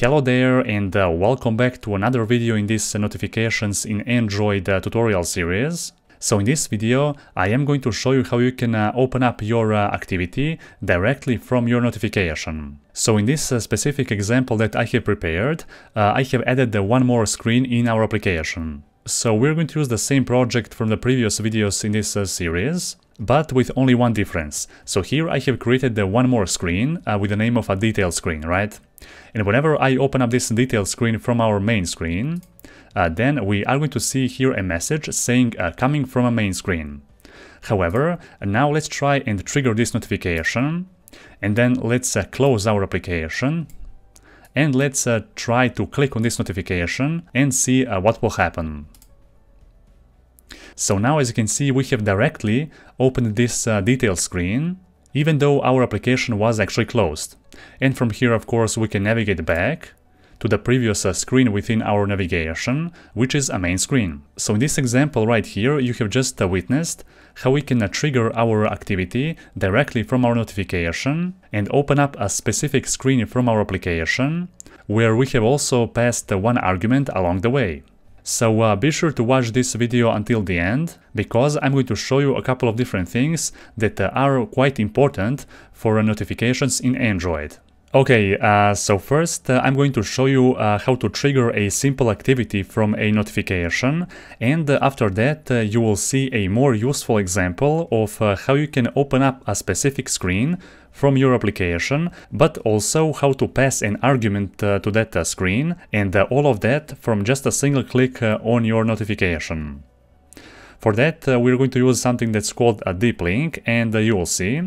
Hello there and uh, welcome back to another video in this uh, notifications in Android uh, tutorial series. So in this video I am going to show you how you can uh, open up your uh, activity directly from your notification. So in this uh, specific example that I have prepared, I have added one more screen in our application. So we're going to use the same project from the previous videos in this series but with only one difference. So here I have created the one more screen uh, with the name of a detail screen, right? And whenever I open up this detail screen from our main screen, uh, then we are going to see here a message saying uh, coming from a main screen. However, now let's try and trigger this notification, and then let's uh, close our application, and let's uh, try to click on this notification and see uh, what will happen. So now as you can see we have directly opened this uh, detail screen even though our application was actually closed. And from here of course we can navigate back to the previous uh, screen within our navigation, which is a main screen. So in this example right here, you have just uh, witnessed how we can uh, trigger our activity directly from our notification and open up a specific screen from our application, where we have also passed one argument along the way. So uh, be sure to watch this video until the end, because I'm going to show you a couple of different things that are quite important for notifications in Android. Okay, uh, so first uh, I'm going to show you uh, how to trigger a simple activity from a notification and uh, after that uh, you will see a more useful example of uh, how you can open up a specific screen from your application, but also how to pass an argument to that screen and all of that from just a single click on your notification. For that we're going to use something that's called a deep link and you will see.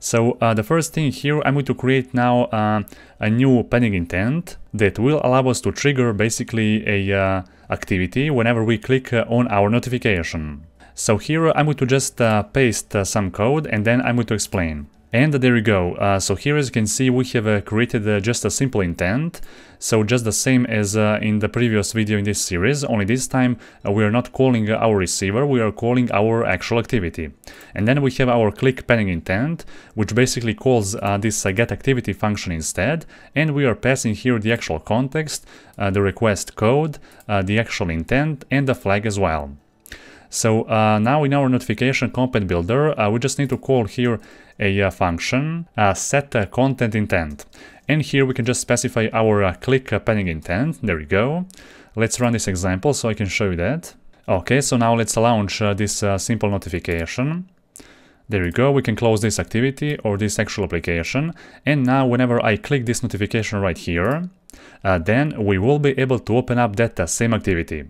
So uh, the first thing here, I'm going to create now uh, a new pending intent that will allow us to trigger basically a uh, activity whenever we click uh, on our notification. So here I'm going to just uh, paste uh, some code and then I'm going to explain. And there we go. Uh, so here as you can see we have uh, created uh, just a simple intent. So just the same as uh, in the previous video in this series, only this time uh, we are not calling our receiver, we are calling our actual activity. And then we have our click pending intent, which basically calls uh, this get activity function instead. And we are passing here the actual context, the request code, the actual intent and the flag as well. So uh, now in our notification content builder, uh, we just need to call here a uh, function uh, set content intent. And here we can just specify our uh, click pending intent. There we go. Let's run this example so I can show you that. Okay, so now let's launch uh, this simple notification. There we go, we can close this activity or this actual application. And now whenever I click this notification right here, uh, then we will be able to open up that uh, same activity.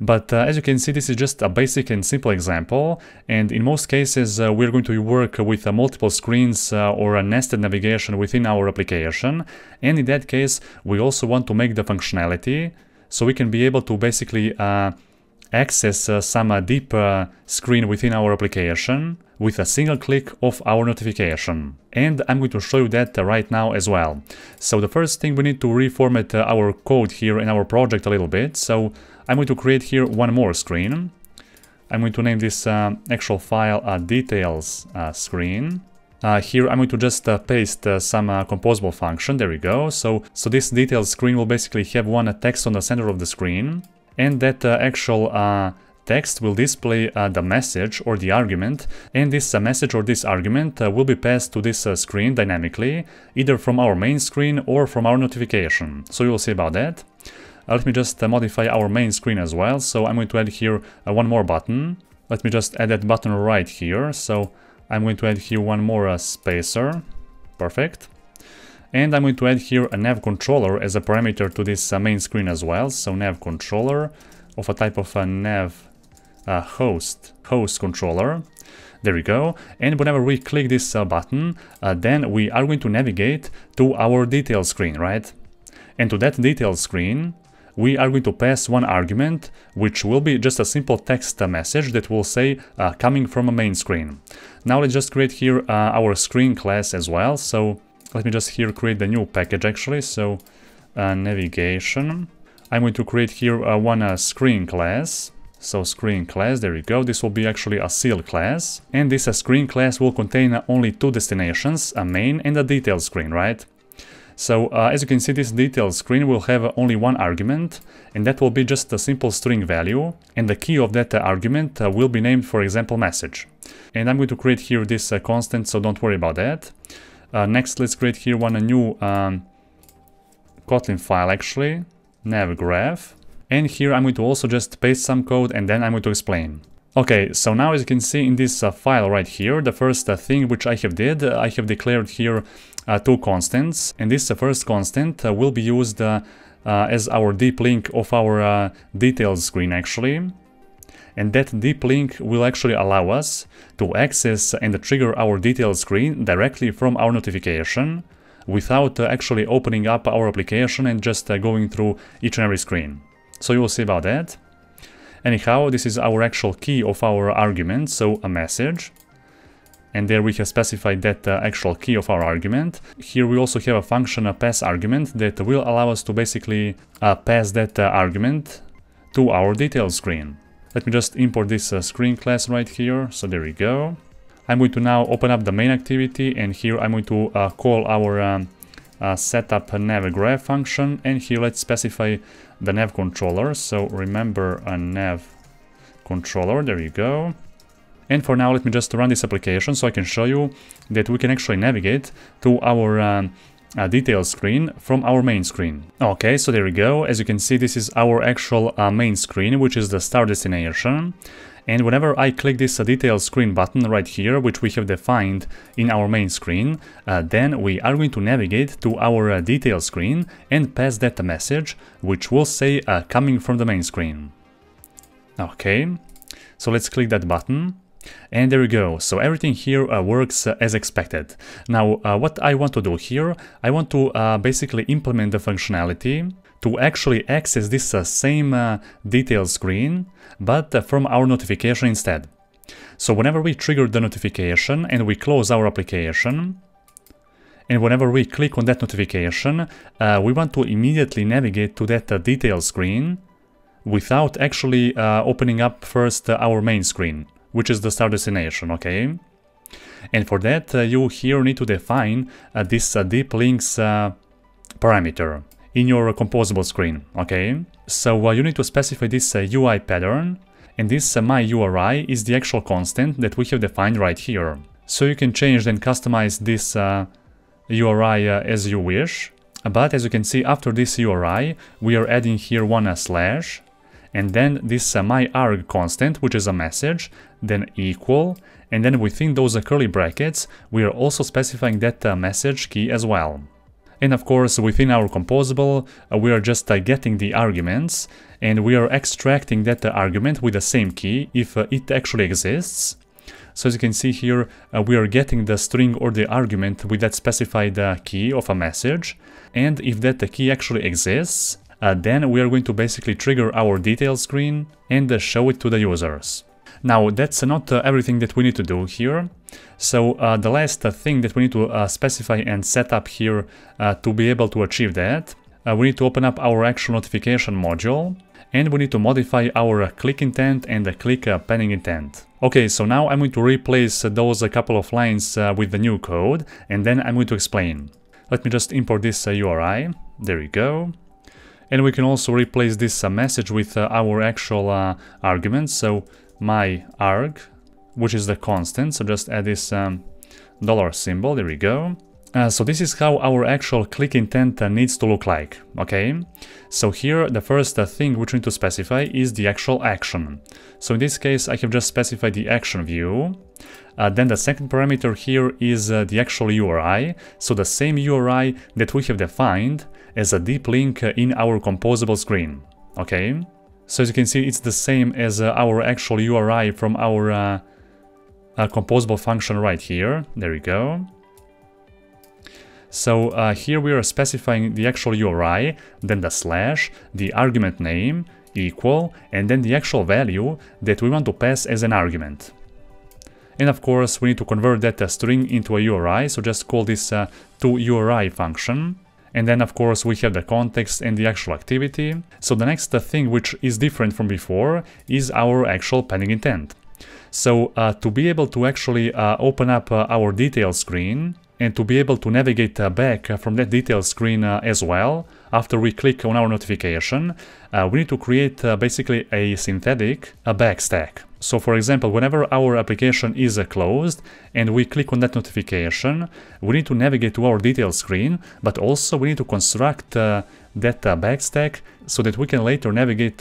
But uh, as you can see, this is just a basic and simple example, and in most cases uh, we're going to work with uh, multiple screens uh, or a nested navigation within our application, and in that case we also want to make the functionality so we can be able to basically uh, access uh, some deep screen within our application with a single click of our notification. And I'm going to show you that right now as well. So the first thing we need to reformat our code here in our project a little bit. So I'm going to create here one more screen. I'm going to name this uh, actual file a details uh, screen. Uh, here I'm going to just uh, paste uh, some uh, composable function, there we go. So, so this details screen will basically have one text on the center of the screen and that actual text will display uh, the message or the argument and this uh, message or this argument uh, will be passed to this screen dynamically either from our main screen or from our notification. So you will see about that. Uh, let me just uh, modify our main screen as well. So I'm going to add here uh, one more button. Let me just add that button right here. So I'm going to add here one more spacer. Perfect. And I'm going to add here a nav controller as a parameter to this main screen as well. So nav controller of a type of a nav uh, host, host controller. There we go. And whenever we click this uh, button, uh, then we are going to navigate to our detail screen, right? And to that detail screen, we are going to pass one argument, which will be just a simple text message that will say uh, coming from a main screen. Now let's just create here uh, our screen class as well. So let me just here create the new package actually. So uh, navigation. I'm going to create here uh, one uh, screen class. So screen class, there you go. This will be actually a sealed class. And this uh, screen class will contain only two destinations, a main and a detail screen, right? So uh, as you can see, this detail screen will have only one argument, and that will be just a simple string value, and the key of that uh, argument uh, will be named, for example, message. And I'm going to create here this uh, constant, so don't worry about that. Uh, next, let's create here one a new um, Kotlin file, actually, navgraph. And here I'm going to also just paste some code, and then I'm going to explain. Okay, so now as you can see in this uh, file right here, the first uh, thing which I have did, uh, I have declared here uh, two constants, and this first constant uh, will be used uh, as our deep link of our details screen actually. And that deep link will actually allow us to access and trigger our details screen directly from our notification without actually opening up our application and just going through each and every screen. So you will see about that. Anyhow, this is our actual key of our argument, so a message and there we have specified that uh, actual key of our argument. Here we also have a function, a pass argument, that will allow us to basically uh, pass that uh, argument to our detail screen. Let me just import this uh, screen class right here, so there we go. I'm going to now open up the main activity and here I'm going to uh, call our um, uh, setup nav graph function and here let's specify the nav controller. So remember a nav controller, there you go. And for now, let me just run this application so I can show you that we can actually navigate to our um, uh, detail screen from our main screen. Okay, so there we go. As you can see, this is our actual uh, main screen, which is the start destination. And whenever I click this uh, detail screen button right here, which we have defined in our main screen, uh, then we are going to navigate to our uh, detail screen and pass that message, which will say uh, coming from the main screen. Okay, so let's click that button. And there we go, so everything here uh, works uh, as expected. Now, uh, what I want to do here, I want to uh, basically implement the functionality to actually access this uh, same uh, detail screen, but from our notification instead. So whenever we trigger the notification and we close our application, and whenever we click on that notification, we want to immediately navigate to that detail screen without actually opening up first our main screen which is the start destination, okay? And for that, uh, you here need to define uh, this uh, deep links uh, parameter in your composable screen, okay? So uh, you need to specify this URI uh, pattern, and this my URI is the actual constant that we have defined right here. So you can change and customize this URI as you wish, but as you can see after this URI, we are adding here one slash, and then this uh, my arg constant, which is a message, then equal, and then within those uh, curly brackets, we are also specifying that uh, message key as well. And of course, within our composable, uh, we are just uh, getting the arguments, and we are extracting that uh, argument with the same key if it actually exists. So as you can see here, we are getting the string or the argument with that specified key of a message, and if that key actually exists, uh, then we are going to basically trigger our detail screen and uh, show it to the users. Now that's not uh, everything that we need to do here. So uh, the last uh, thing that we need to uh, specify and set up here uh, to be able to achieve that, uh, we need to open up our actual notification module and we need to modify our click intent and the click pending intent. Okay, so now I'm going to replace those a couple of lines with the new code and then I'm going to explain. Let me just import this URI. There we go. And we can also replace this message with our actual uh, argument. So my arg, which is the constant. So just add this um, dollar symbol. There we go. Uh, so this is how our actual click intent uh, needs to look like, okay? So here the first uh, thing which we need to specify is the actual action. So in this case I have just specified the action view. Uh, then the second parameter here is uh, the actual URI, so the same URI that we have defined as a deep link in our composable screen, okay? So as you can see it's the same as uh, our actual URI from our our composable function right here, there we go. So uh, here we are specifying the actual URI, then the slash, the argument name, equal, and then the actual value that we want to pass as an argument. And of course, we need to convert that uh, string into a URI, so just call this uh, to URI function. And then of course we have the context and the actual activity. So the next thing which is different from before is our actual pending intent. So uh, to be able to actually uh, open up uh, our detail screen and to be able to navigate uh, back from that detail screen uh, as well, after we click on our notification, uh, we need to create basically a synthetic a backstack. So for example, whenever our application is closed and we click on that notification, we need to navigate to our detail screen, but also we need to construct that backstack so that we can later navigate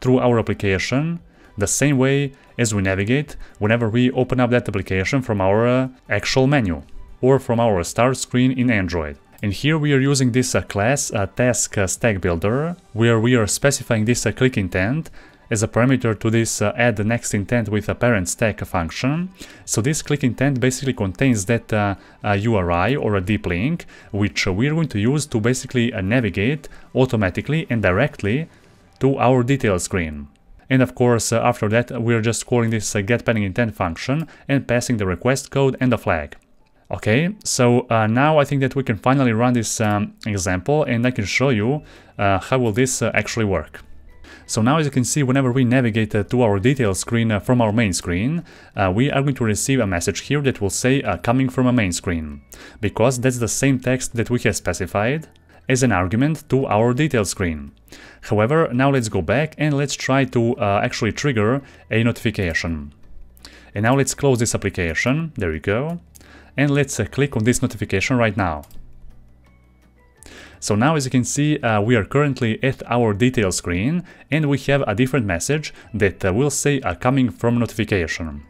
through our application the same way as we navigate whenever we open up that application from our uh, actual menu or from our start screen in Android. And here we are using this uh, class uh, task uh, stack builder where we are specifying this uh, click intent as a parameter to this uh, add the next intent with a parent stack function. So this click intent basically contains that URI or a deep link which we are going to use to basically navigate automatically and directly to our detail screen. And of course, uh, after that, we're just calling this uh, get pending intent function and passing the request code and the flag. Okay, so uh, now I think that we can finally run this um, example and I can show you uh, how will this uh, actually work. So now as you can see, whenever we navigate uh, to our details screen from our main screen, we are going to receive a message here that will say coming from a main screen, because that's the same text that we have specified as an argument to our detail screen. However, now let's go back and let's try to uh, actually trigger a notification. And now let's close this application, there we go, and let's uh, click on this notification right now. So now as you can see, uh, we are currently at our detail screen and we have a different message that uh, will say uh, coming from notification.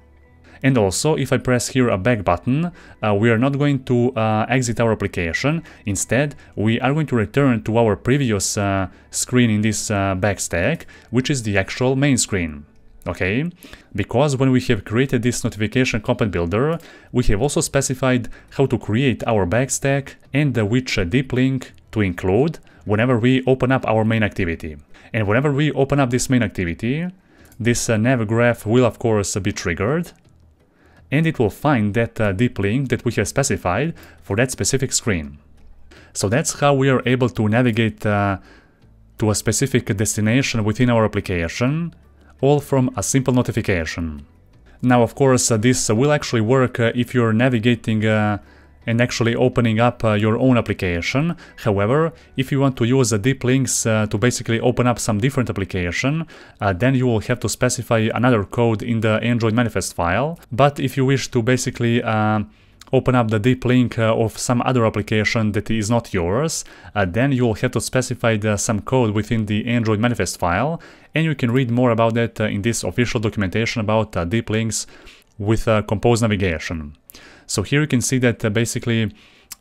And also, if I press here a back button, uh, we are not going to uh, exit our application. Instead, we are going to return to our previous uh, screen in this uh, backstack, which is the actual main screen. Okay, because when we have created this notification component builder, we have also specified how to create our backstack and which deep link to include whenever we open up our main activity. And whenever we open up this main activity, this uh, nav graph will of course be triggered and it will find that uh, deep link that we have specified for that specific screen. So that's how we are able to navigate uh, to a specific destination within our application, all from a simple notification. Now of course uh, this will actually work uh, if you're navigating uh, and actually opening up uh, your own application. However, if you want to use uh, deep links uh, to basically open up some different application, uh, then you will have to specify another code in the Android manifest file. But if you wish to basically uh, open up the deep link uh, of some other application that is not yours, uh, then you will have to specify the, some code within the Android manifest file, and you can read more about that uh, in this official documentation about deep links with Compose navigation. So here you can see that uh, basically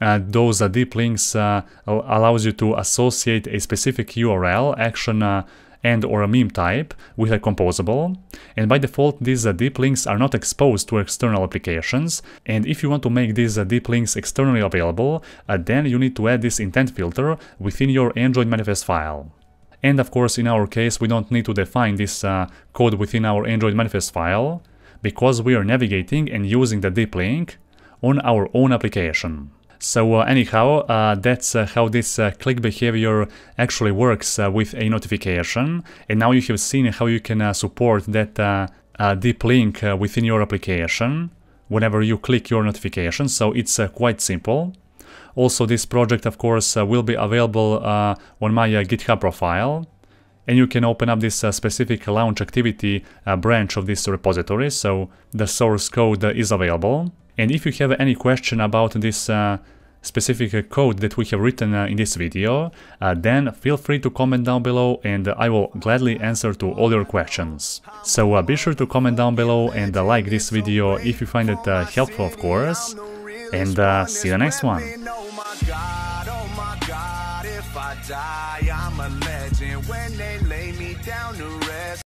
uh, those uh, deep links uh, allows you to associate a specific URL, action, uh, and or a MIME type with a composable. And by default, these uh, deep links are not exposed to external applications. And if you want to make these deep links externally available, then you need to add this intent filter within your Android manifest file. And of course, in our case, we don't need to define this code within our Android manifest file because we are navigating and using the deep link on our own application. So uh, anyhow, uh, that's uh, how this uh, click behavior actually works uh, with a notification. And now you have seen how you can uh, support that deep link within your application whenever you click your notification. So it's quite simple. Also, this project, of course, will be available on my GitHub profile. And you can open up this specific launch activity branch of this repository. So the source code is available. And if you have any question about this uh, specific code that we have written uh, in this video, uh, then feel free to comment down below and I will gladly answer to all your questions. So uh, be sure to comment down below and like this video if you find it helpful of course, and uh, see you next one.